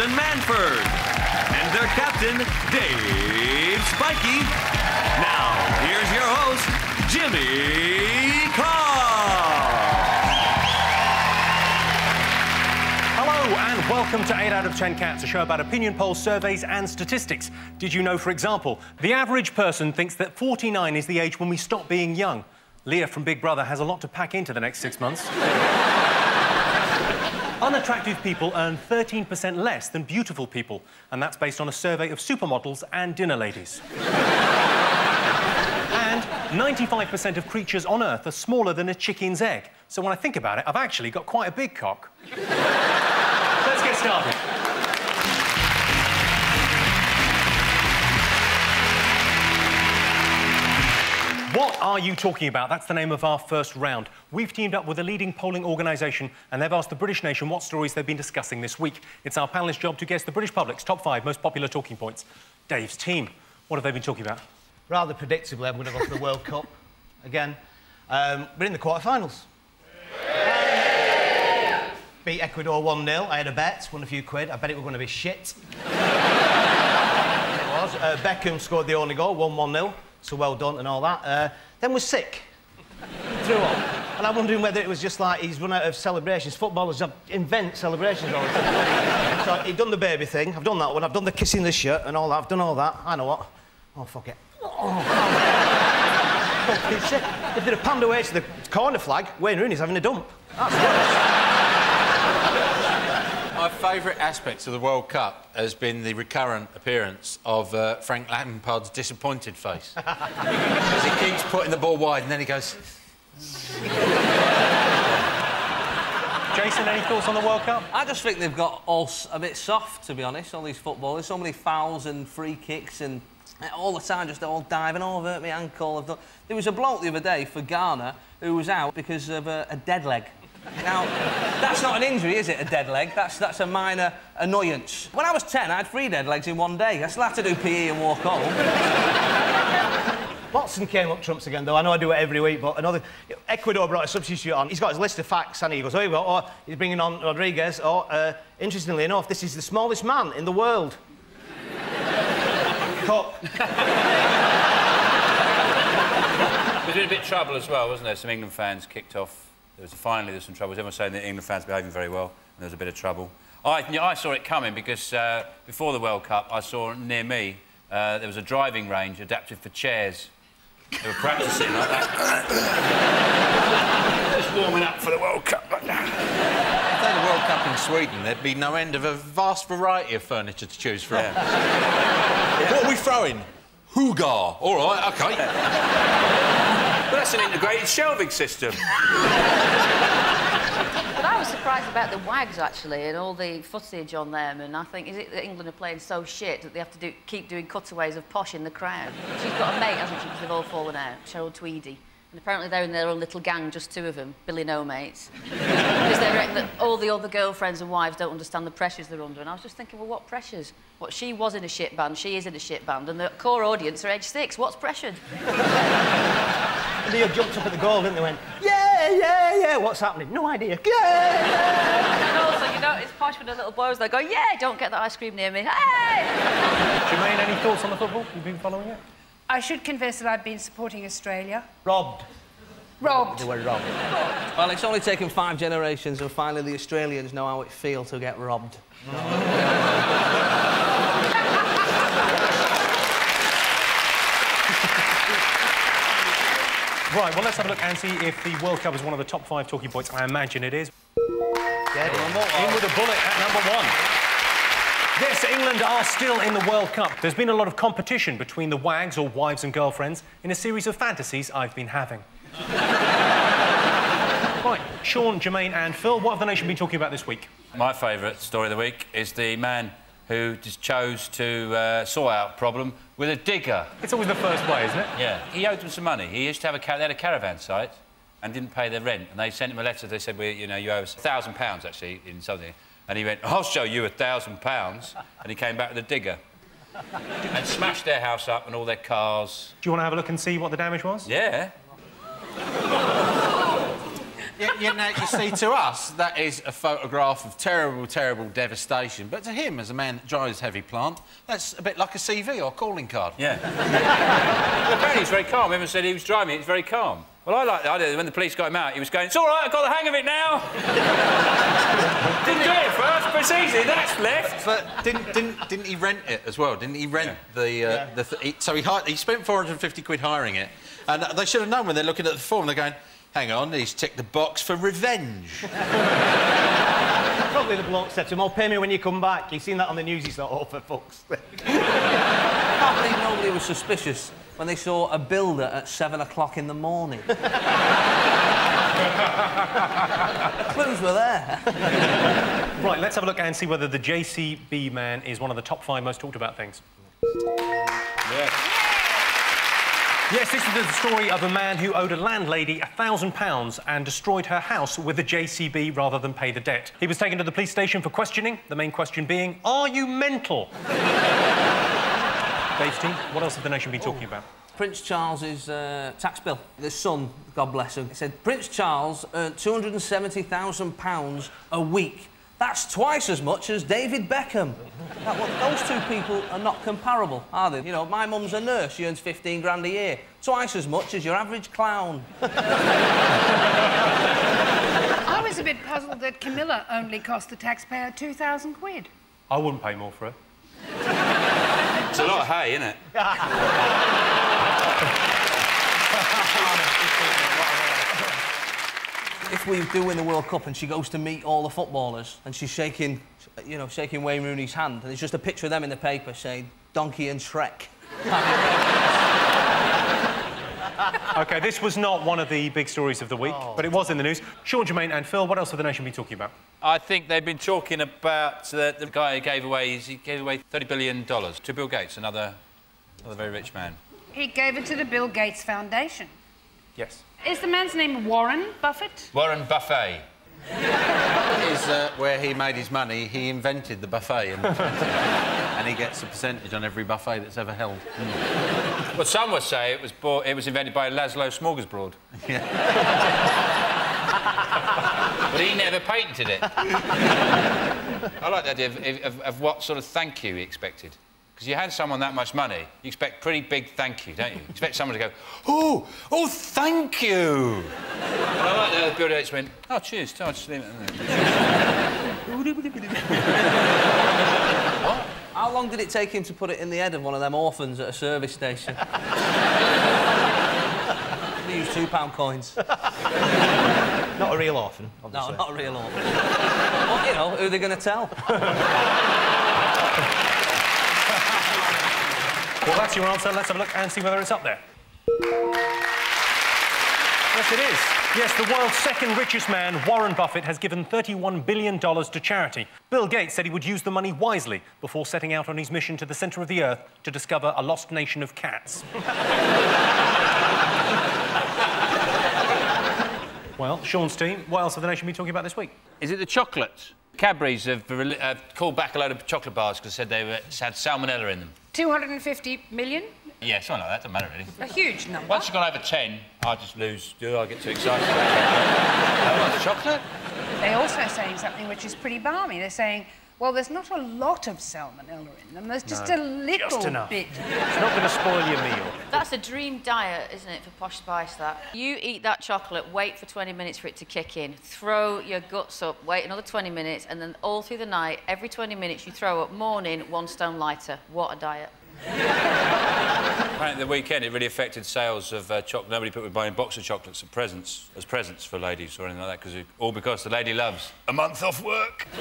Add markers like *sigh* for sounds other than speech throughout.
Jason Manford. And their captain, Dave Spikey. Now, here's your host, Jimmy Carr. Hello and welcome to 8 out of 10 Cats, a show about opinion polls, surveys and statistics. Did you know, for example, the average person thinks that 49 is the age when we stop being young? Leah from Big Brother has a lot to pack into the next six months. *laughs* Unattractive people earn 13% less than beautiful people, and that's based on a survey of supermodels and dinner ladies. and 95% of creatures on Earth are smaller than a chicken's egg. So when I think about it, I've actually got quite a big cock. Let's get started. What are you talking about? That's the name of our first round. We've teamed up with a leading polling organisation and they've asked the British nation what stories they've been discussing this week. It's our panellists' job to guess the British public's top five most popular talking points. Dave's team, what have they been talking about? Rather predictably, I'm going to go for the World Cup again. Um, we're in the quarterfinals. Beat Ecuador 1 0. I had a bet, won a few quid. I bet it was going to be shit. *laughs* it was. Uh, Beckham scored the only goal, 1 1 0. So well done and all that. Uh, then was sick. Threw up. And I'm wondering whether it was just like he's run out of celebrations. Footballers invent celebrations all the time. so he'd done the baby thing. I've done that one. I've done the kissing the shirt and all that. I've done all that. I know what. Oh, fuck it. Oh. If they'd have panned away to the corner flag, Wayne Rooney's having a dump. That's. My favourite aspects of the World Cup has been the recurrent appearance of uh, Frank Lampard's disappointed face. *laughs* As he keeps putting the ball wide and then he goes... *laughs* Jason, any thoughts on the World Cup? I just think they've got all a bit soft, to be honest, all these footballers. So many fouls and free kicks and all the time just all diving over at my ankle. I've done... There was a bloke the other day for Ghana who was out because of a, a dead leg. Now, that's not an injury, is it, a dead leg? That's, that's a minor annoyance. When I was 10, I had three dead legs in one day. I still had to do PE and walk home. *laughs* Motson came up trumps again, though. I know I do it every week, but another... Ecuador brought a substitute on. He's got his list of facts, and he goes, oh, you go. Oh, he's bringing on Rodriguez. Oh, uh, interestingly enough, this is the smallest man in the world. *laughs* Cup. There's been a bit of trouble as well, wasn't there? Some England fans kicked off. There was finally there's some trouble. Everyone saying that England fans behaving very well, and there was a bit of trouble. I, I saw it coming because uh, before the World Cup, I saw near me uh, there was a driving range adapted for chairs. They were practicing like that. *laughs* Just warming up for the World Cup. If they had a World Cup in Sweden, there'd be no end of a vast variety of furniture to choose from. What are we throwing? Hoogar. All right, OK. *laughs* That's an integrated shelving system. But I was surprised about the Wags actually and all the footage on them. And I think is it that England are playing so shit that they have to do, keep doing cutaways of Posh in the crowd. She's got a mate, hasn't she? Because they've all fallen out. Cheryl Tweedy. And apparently they're in their own little gang, just two of them, Billy No Mates. *laughs* because they reckon that all the other girlfriends and wives don't understand the pressures they're under. And I was just thinking, well, what pressures? What she was in a shit band, she is in a shit band, and the core audience are age six. What's pressured? *laughs* And they all jumped up at the goal, didn't they? Went, yeah, yeah, yeah. What's happening? No idea. *laughs* Yeah, yeah. And also, you know, it's posh when the little boys they go, yeah, don't get that ice cream near me. Hey! Germaine, any thoughts on the football? You've been following it? I should confess that I've been supporting Australia. Robbed. Robbed. They were robbed. Well, it's only taken five generations, and finally the Australians know how it feels to get robbed. Right, well, let's have a look and see if the World Cup is one of the top five talking points. I imagine it is. In with a bullet at number one. Yes, England are still in the World Cup. There's been a lot of competition between the wags, or wives and girlfriends, in a series of fantasies I've been having. *laughs* right, Sean, Germaine, and Phill, what have the nation been talking about this week? My favourite story of the week is the man who just chose to uh, sort out a problem with a digger. It's always the first way, isn't it? Yeah, he owed them some money. He used to have a, ca- they had a caravan site, and didn't pay their rent. And they sent him a letter. They said, well, you know, you owe us a thousand pounds actually in something. And he went, I'll show you a thousand pounds. And he came back with a digger and smashed their house up and all their cars. Do you want to have a look and see what the damage was? Yeah. Yeah, yeah, now, you see, to us, that is a photograph of terrible, terrible devastation. But to him, as a man that drives heavy plant, that's a bit like a CV or a calling card. Yeah. *laughs* apparently he's very calm. Everyone said he was driving, he's very calm. Well, I like the idea that. When the police got him out, he was going, it's all right, I've got the hang of it now. *laughs* didn't do it first, but it's easy, that's left. But didn't, didn't, didn't he rent it as well? Didn't he rent Yeah. the... Uh, the th he, so he, hi- he spent 450 quid hiring it. And they should have known when they're looking at the form, they're going, hang on, he's ticked the box for revenge. *laughs* Probably the bloke said to him, oh, pay me when you come back. You've seen that on the news, he's not, oh, for fuck's sake. *laughs* I can't believe nobody was suspicious when they saw a builder at seven o'clock in the morning. the *laughs* clues were there. *laughs* Right, let's have a look and see whether the JCB man is one of the top five most talked about things. Yes, this is the story of a man who owed a landlady a thousand pounds and destroyed her house with a JCB rather than pay the debt. He was taken to the police station for questioning, the main question being, Are you mental? *laughs* Dave's team, what else have the nation been talking about? Prince Charles's uh, tax bill. The son, God bless him, said Prince Charles earned £270,000 a week. That's twice as much as David Beckham. Now, well, those two people are not comparable, are they? You know, my mum's a nurse, she earns 15 grand a year. Twice as much as your average clown. I was a bit puzzled that Camilla only cost the taxpayer 2,000 quid. I wouldn't pay more for it. It's a lot of hay, isn't it? *laughs* if we do win the World Cup and she goes to meet all the footballers and she's shaking, you know, shaking Wayne Rooney's hand and it's just a picture of them in the paper saying Donkey and Shrek. *laughs* OK, this was not one of the big stories of the week, but it was in the news. Sean, Germaine and Phill, what else have the nation been talking about? I think they've been talking about uh, the guy who gave away, he gave away $30 billion to Bill Gates, another, another very rich man. He gave it to the Bill Gates Foundation. Yes. Is the man's name Warren Buffett? Warren Buffet. *laughs* is uh, where he made his money. He invented the buffet, *laughs* and, and he gets a percentage on every buffet that's ever held. *laughs* Well, some would say it was, bought, it was invented by Laszlo Smorgasbord. *laughs* but he never patented it. I like the idea of, of, of what sort of thank you he expected. Because you hand someone that much money, you expect pretty big thank you, don't you? You expect someone to go, oh, oh, thank you. And I like that Bill Gates went, oh, cheers, I'll just leave it there. *laughs* How long did it take him to put it in the head of one of them orphans at a service station? *laughs* he used two pound coins. Not a real orphan, obviously. No, not a real orphan. well, you know, who are they going to tell? *laughs* Well, that's your answer. Let's have a look and see whether it's up there. Yes, it is. Yes, the world's second richest man, Warren Buffett, has given $31 billion to charity. Bill Gates said he would use the money wisely before setting out on his mission to the centre of the earth to discover a lost nation of cats. *laughs* well, Sean's team, what else have the nation been talking about this week? Is it the chocolates? Cadbury's have, rel- have uh, called back a load of chocolate bars because they said they were, had salmonella in them. 250 million? Yeah, something like that, doesn't matter really. A huge number. Once you've gone over 10, I just lose. Do I get too excited? How much chocolate? They're also saying something which is pretty barmy. They're saying, well, there's not a lot of salmonella in them. There's just a little just enough. bit. It's not going to spoil your meal. That's a dream diet, isn't it, for Posh Spice, that? You eat that chocolate, wait for 20 minutes for it to kick in, throw your guts up, wait another 20 minutes, and then all through the night, every 20 minutes you throw up, morning, one stone lighter. What a diet. Apparently, the weekend it really affected sales of uh, chocolate. Nobody people were buying box of chocolates as presents, as presents for ladies or anything like that, because all because the lady loves a month off work. *laughs*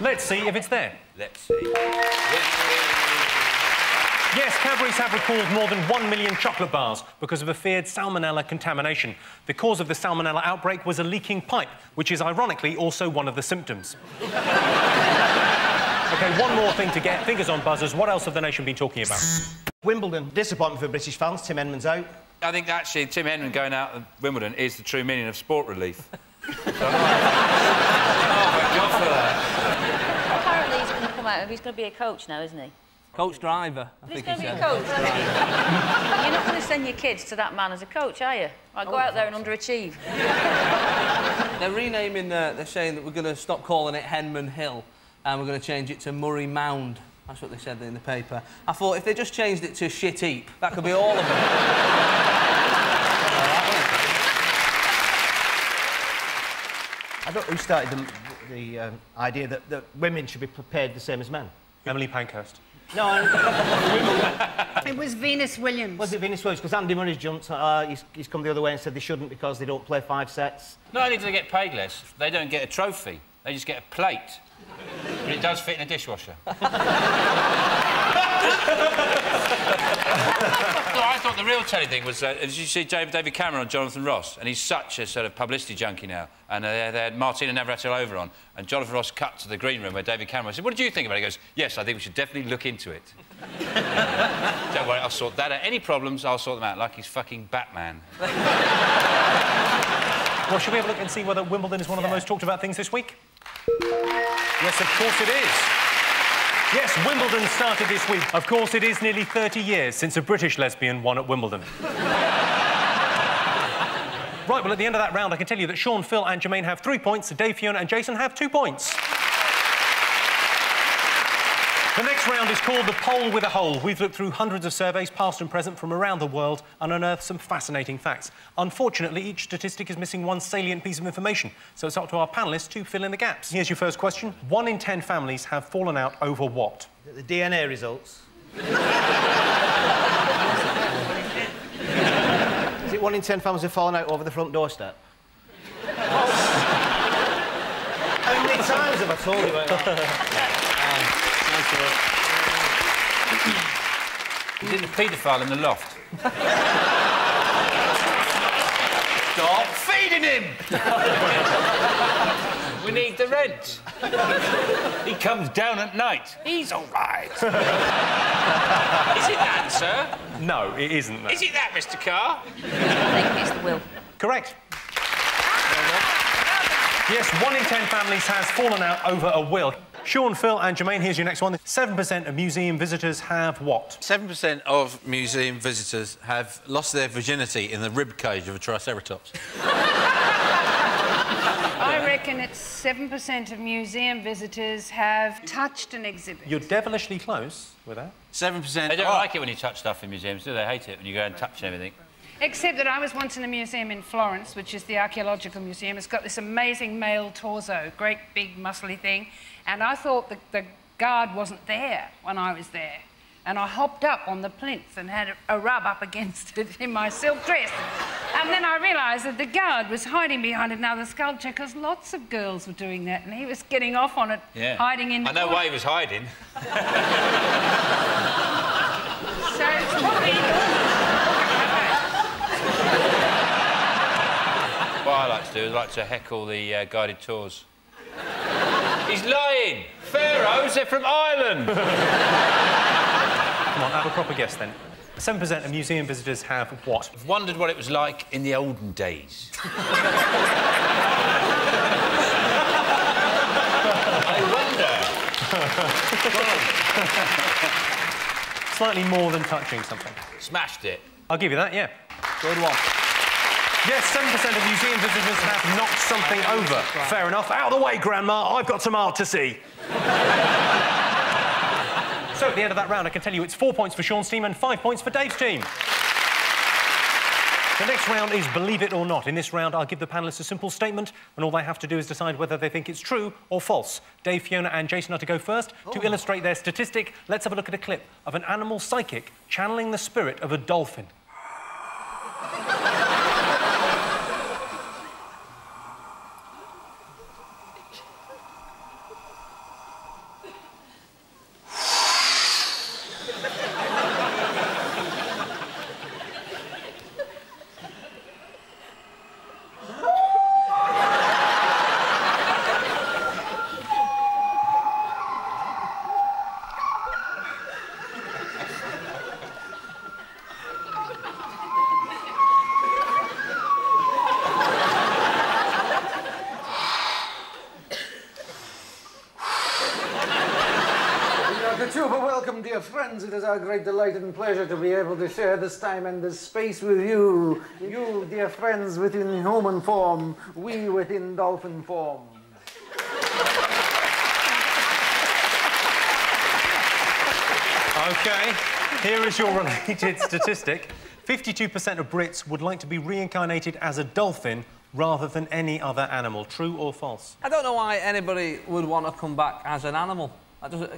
Let's see if it's there. Let's see. Yes, Cadbury's have recalled more than one million chocolate bars because of a feared salmonella contamination. The cause of the salmonella outbreak was a leaking pipe, which is ironically also one of the symptoms. OK, one more thing to get. Fingers on buzzers. What else have the nation been talking about? Wimbledon, disappointment for British fans. Tim Henman's out. I think actually Tim Henman going out of Wimbledon is the true meaning of sport relief. oh, my God for that. Apparently he's going to come out. He's going to be a coach now, isn't he? Coach driver, I He's going to be a said. coach. *laughs* You're not going to send your kids to that man as a coach, are you? Right, go out there and underachieve. *laughs* *laughs* They're renaming, uh, they're saying that we're going to stop calling it Henman Hill and we're going to change it to Murray Mound. That's what they said in the paper. I thought if they just changed it to Shit Heap, that could be all of them. *laughs* I don't know who started the, the um, idea that, that women should be prepared the same as men. Emily Pankhurst. No, I, *laughs* It was Venus Williams. was it Venus Williams? Because Andy Murray's jumped. Uh, he's, he's come the other way and said they shouldn't because they don't play five sets. Not only do they get paid less, they don't get a trophy. They just get a plate. But it does fit in a dishwasher. *laughs* no, I thought the real telling thing was, uh, did you see David, David Cameron on Jonathan Ross? And he's such a sort of publicity junkie now. And uh, they had Martina Navratilova on. And Jonathan Ross cut to the green room where David Cameron said, what did you think about it? He goes, yes, I think we should definitely look into it. *laughs* don't worry, I'll sort that out. Any problems, I'll sort them out, like he's fucking Batman. Well, shall we have a look and see whether Wimbledon is one of the most talked about things this week? Yes, of course it is. Yes, Wimbledon started this week. Of course, it is nearly 30 years since a British lesbian won at Wimbledon. *laughs* right, well, at the end of that round, I can tell you that Sean, Phill, and Germaine have three points, Dave, Fiona, and Jason have two points. The next round is called the Poll with a Hole. We've looked through hundreds of surveys, past and present, from around the world and unearthed some fascinating facts. Unfortunately, each statistic is missing one salient piece of information, so it's up to our panellists to fill in the gaps. Here's your first question. One in ten families have fallen out over what? The DNA results. Is it one in ten families have fallen out over the front doorstep? *laughs* How many times have I told you about that? He's in the paedophile in the loft. Stop feeding him! *laughs* we need the rent. he comes down at night. He's all right. *laughs* Is it that, sir? No, it isn't. That. Is it that, Mr. Carr? I think it's the will. Correct. Yes, one in ten families has fallen out over a will. Sean, Phill, and Germaine, here's your next one. 7% of museum visitors have what? 7% of museum visitors have lost their virginity in the rib cage of a Triceratops. *laughs* I reckon it's 7% of museum visitors have touched an exhibit. You're devilishly close with that. 7%. They don't oh, like it when you touch stuff in museums, do they? Hate it when you go and touch everything. Except that I was once in a museum in Florence, which is the archaeological museum. It's got this amazing male torso, great big muscly thing. And I thought the, the guard wasn't there when I was there. And I hopped up on the plinth and had a, a rub up against *laughs* it in my silk dress. And then I realised that the guard was hiding behind another sculpture because lots of girls were doing that. And he was getting off on it, Yeah. hiding in the I know corner. why he was hiding. So it's probably What I like to do is I like to heckle the uh, guided tours. He's lying! Pharaohs, they're from Ireland! *laughs* Come on, have a proper guess then. 7% of museum visitors have what? I've wondered what it was like in the olden days. *laughs* I wonder. Slightly more than touching something. Smashed it. I'll give you that, yeah. Good one. Yes, 7% of museum visitors have knocked something over. Fair enough. Out of the way, Grandma. I've got some art to see. so, at the end of that round, I can tell you it's four points for Sean's team and five points for Dave's team. The next round is Believe It or Not. In this round, I'll give the panellists a simple statement, and all they have to do is decide whether they think it's true or false. Dave, Fiona, and Jason are to go first. To oh. illustrate their statistic, let's have a look at a clip of an animal psychic channeling the spirit of a dolphin. Dear friends, it is our great delight and pleasure to be able to share this time and this space with you. You, dear friends, within human form, we within dolphin form. Okay, here is your related *laughs* statistic. 52% of Brits would like to be reincarnated as a dolphin rather than any other animal. True or false? I don't know why anybody would want to come back as an animal.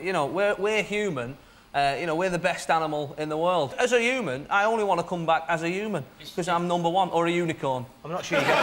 you know, we're, we're human. Uh, you know, we're the best animal in the world. As a human, I only want to come back as a human because I'm number one or a unicorn. I'm not sure you get *laughs*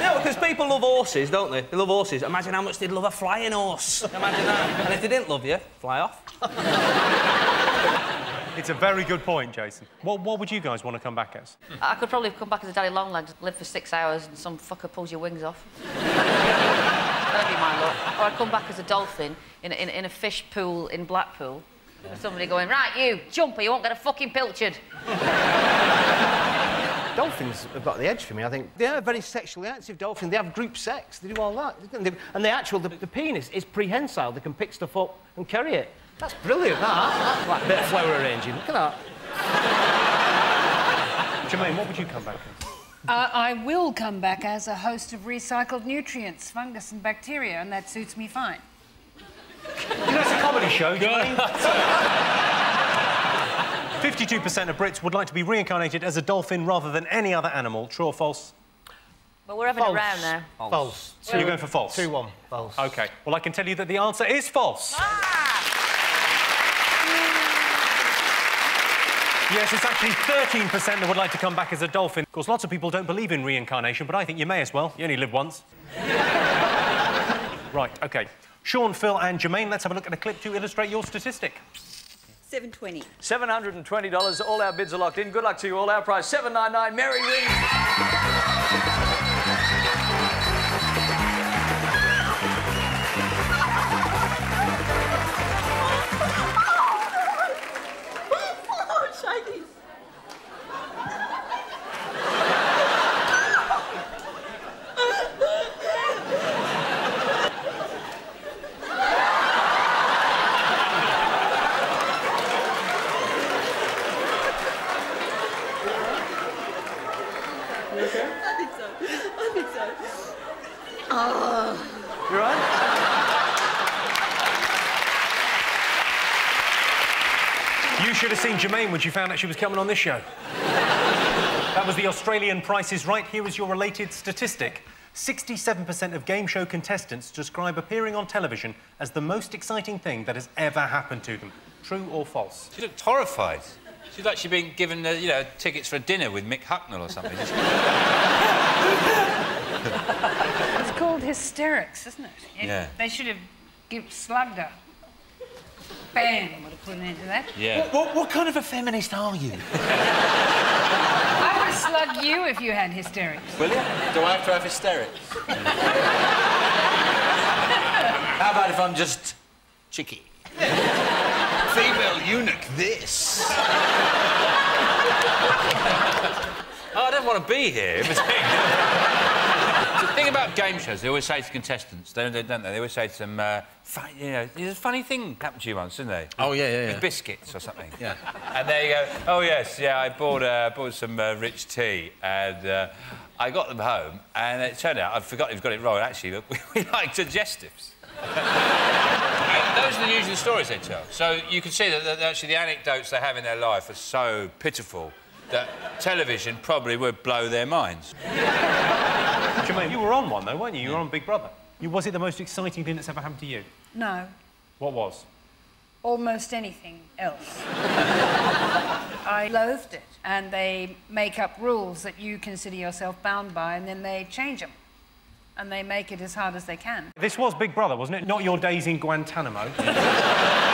no, because people love horses, don't they? They love horses. Imagine how much they'd love a flying horse. Imagine that. and if they didn't love you, fly off. *laughs* It's a very good point, Jason. What, what would you guys want to come back as? I could probably come back as a daddy longlegs, live for six hours and some fucker pulls your wings off. *laughs* my? Or I'd come back as a dolphin in, in, in a fish pool in Blackpool. Yeah. Somebody going, right, you, jumper, you won't get a fucking pilchard. *laughs* Dolphins have got the edge for me, I think. They are very sexually active dolphins. They have group sex. They do all that. And the actual, the, the penis is prehensile. They can pick stuff up and carry it. That's brilliant, that. That's like a bit of flower arranging. Look at that. *laughs* Germaine, what would you come back with? Uh, I will come back as a host of recycled nutrients, fungus and bacteria, and that suits me fine. You know, it's a comedy show, Good. 52% of Brits would like to be reincarnated as a dolphin rather than any other animal. True or false? Well, we're having a round now. False. false. So you're going for false? 2-1. False. OK. Well, I can tell you that the answer is false. Ah! Yes, it's actually 13% that would like to come back as a dolphin. Of course, lots of people don't believe in reincarnation, but I think you may as well. You only live once. *laughs* right, OK. Sean, Phill and Germaine, let's have a look at a clip to illustrate your statistic. 720. $720. All our bids are locked in. Good luck to you all. Our prize, 799 Merry Wings. Pauline Germain when she found out she was coming on this show. that was the Australian prices. Right. Here is your related statistic. 67% of game show contestants describe appearing on television as the most exciting thing that has ever happened to them. True or false? She looked horrified. She's like she's been given, uh, you know, tickets for a dinner with Mick Hucknall or something. it's called hysterics, isn't it? it yeah. They should have slugged her. Bam would have put an end to that. Yeah. What, what, what kind of a feminist are you? I would slug you if you had hysterics. Will you? Do I have to have hysterics? *laughs* How about if I'm just cheeky? Female eunuch, this. oh, I don't want to be here. *laughs* the thing about game shows, they always say to contestants, don't they? Don't they? they always say to them, uh, you know, there's a funny thing happened to you once, didn't they? Oh, yeah, yeah, yeah. With biscuits or something. yeah. And there you go, oh, yes, yeah, I bought, uh, bought some uh, rich tea and uh, I got them home and it turned out, I forgot you've got it wrong, actually, but *laughs* we, we like digestives. those are the news and stories they tell. So you can see that, that actually the anecdotes they have in their life are so pitiful that television probably would blow their minds. Germaine, you were on one, though, weren't you? You were on Big Brother. You, was it the most exciting thing that's ever happened to you? No. What was? Almost anything else. *laughs* I loathed it, and they make up rules that you consider yourself bound by, and then they change them. And they make it as hard as they can. This was Big Brother, wasn't it? Not your days in Guantanamo. *laughs*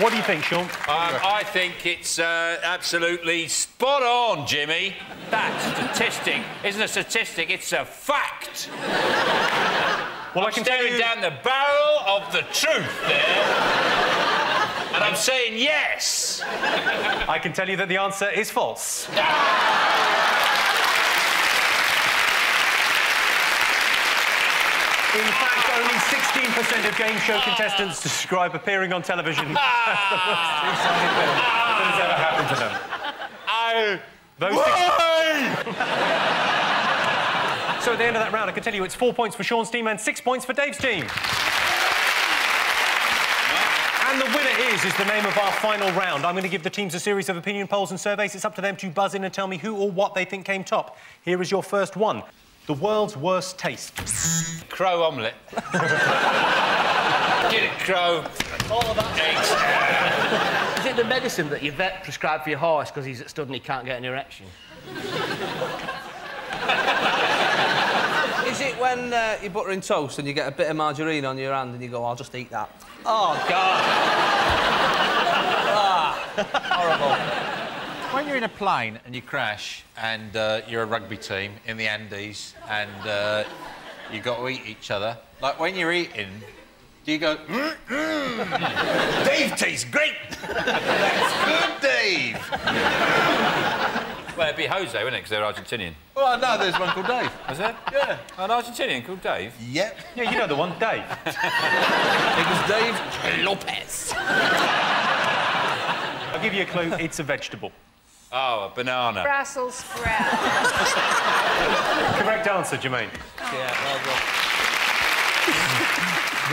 What do you think, Sean? Um, I think it's uh, absolutely spot on, Jimmy. That statistic isn't a statistic, it's a fact. well, I'm I can staring you... down the barrel of the truth there. and I'm saying yes. I can tell you that the answer is false. Ah! In fact, 16% of game show contestants describe appearing on television ah. *laughs* as the most exciting thing that has ever happened to them. Oh. Those six- so at the end of that round, I can tell you it's four points for Sean's team and six points for Dave's team. And the winner is, is the name of our final round. I'm going to give the teams a series of opinion polls and surveys. It's up to them to buzz in and tell me who or what they think came top. Here is your first one. The world's worst taste. Crow omelette. *laughs* Get it, crow. All that. Is it the medicine that your vet prescribed for your horse because he's at stud and he can't get an erection? Is it when uh, you're buttering toast and you get a bit of margarine on your hand and you go, I'll just eat that? Oh, God. ah, Horrible. When you're in a plane and you crash and uh, you're a rugby team in the Andes and uh, you've got to eat each other, like when you're eating, do you go, mm, mm. Dave tastes great! That's good, Dave! Well, it'd be Jose, wouldn't it? Because they're Argentinian. Well, no, there's one called Dave. Was there? Yeah. An Argentinian called Dave? Yep. Yeah, you know the one, Dave. *laughs* It was Dave Lopez. I'll give you a clue. It's a vegetable. Oh, a banana. Brussels sprout. *laughs* Correct answer, Germaine. Yeah, well done.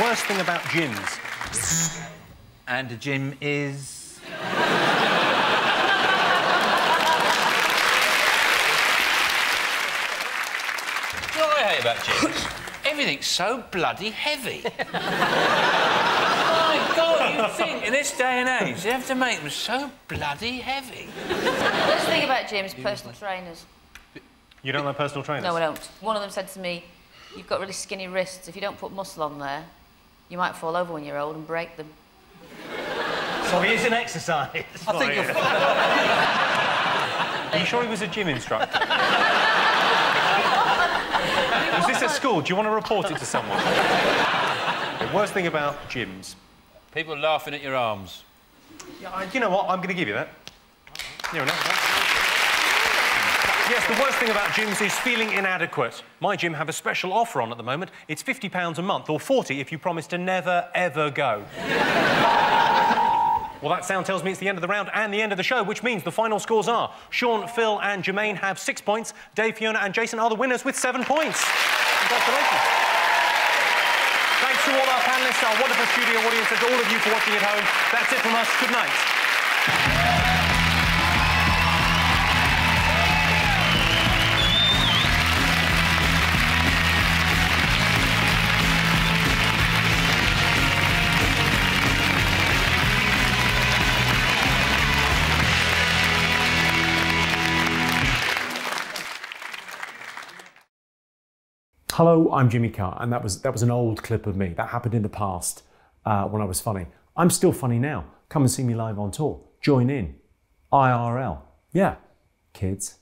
*laughs* Worst thing about gyms. And a gym is. You know what I hate about gyms? Everything's so bloody heavy. *laughs* My you think in this day and age you have to make them so bloody heavy? Let's think about gyms, personal trainers. You don't like personal trainers? No, I don't. One of them said to me, You've got really skinny wrists. If you don't put muscle on there, you might fall over when you're old and break them. So he is an exercise. I think you're. Are you sure he was a gym instructor? *laughs* was this at school? Do you want to report it to someone? the worst thing about gyms. People laughing at your arms. Yeah, I- you know what? I'm going to give you that. Yes, the worst thing about gyms is feeling inadequate. My gym have a special offer on at the moment. It's £50 a month, or 40 if you promise to never, ever go. Well, that sound tells me it's the end of the round and the end of the show, which means the final scores are Sean, Phill, and Germaine have six points. Dave, Fiona, and Jason are the winners with seven points. Congratulations. To all our panelists, our wonderful studio audience, and to all of you for watching at home. That's it from us. Good night. Hello, I'm Jimmy Carr, and that was that was an old clip of me. That happened in the past uh, when I was funny. I'm still funny now. Come and see me live on tour. Join in, IRL. Yeah, kids.